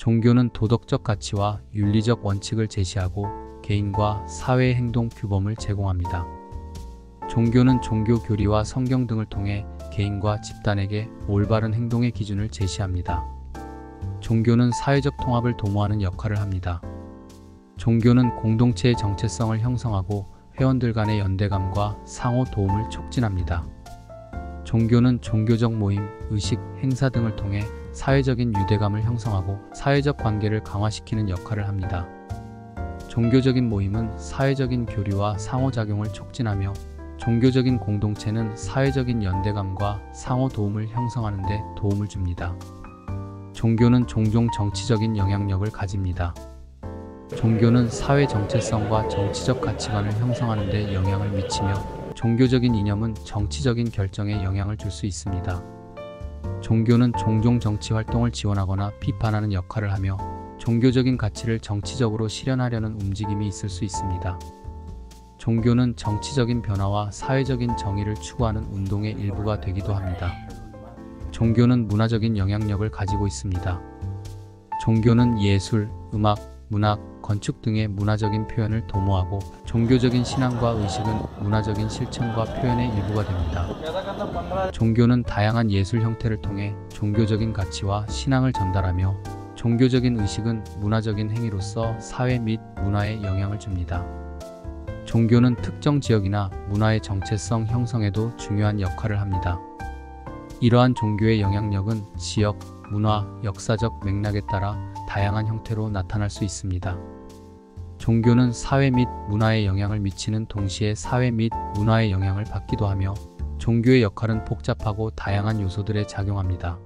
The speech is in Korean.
종교는 도덕적 가치와 윤리적 원칙을 제시하고 개인과 사회의 행동 규범을 제공합니다. 종교는 종교 교리와 성경 등을 통해 개인과 집단에게 올바른 행동의 기준을 제시합니다. 종교는 사회적 통합을 도모하는 역할을 합니다. 종교는 공동체의 정체성을 형성하고 회원들 간의 연대감과 상호 도움을 촉진합니다. 종교는 종교적 모임, 의식, 행사 등을 통해 사회적인 유대감을 형성하고 사회적 관계를 강화시키는 역할을 합니다. 종교적인 모임은 사회적인 교류와 상호작용을 촉진하며 종교적인 공동체는 사회적인 연대감과 상호 도움을 형성하는 데 도움을 줍니다. 종교는 종종 정치적인 영향력을 가집니다. 종교는 사회 정체성과 정치적 가치관을 형성하는 데 영향을 미치며 종교적인 이념은 정치적인 결정에 영향을 줄 수 있습니다. 종교는 종종 정치 활동을 지원하거나 비판하는 역할을 하며 종교적인 가치를 정치적으로 실현하려는 움직임이 있을 수 있습니다. 종교는 정치적인 변화와 사회적인 정의를 추구하는 운동의 일부가 되기도 합니다. 종교는 문화적인 영향력을 가지고 있습니다. 종교는 예술, 음악, 문학, 건축 등의 문화적인 표현을 도모하고 종교적인 신앙과 의식은 문화적인 실천과 표현의 일부가 됩니다. 종교는 다양한 예술 형태를 통해 종교적인 가치와 신앙을 전달하며 종교적인 의식은 문화적인 행위로서 사회 및 문화에 영향을 줍니다. 종교는 특정 지역이나 문화의 정체성 형성에도 중요한 역할을 합니다. 이러한 종교의 영향력은 지역, 문화, 역사적 맥락에 따라 다양한 형태로 나타날 수 있습니다. 종교는 사회 및 문화에 영향을 미치는 동시에 사회 및 문화의 영향을 받기도 하며 종교의 역할은 복잡하고 다양한 요소들에 작용합니다.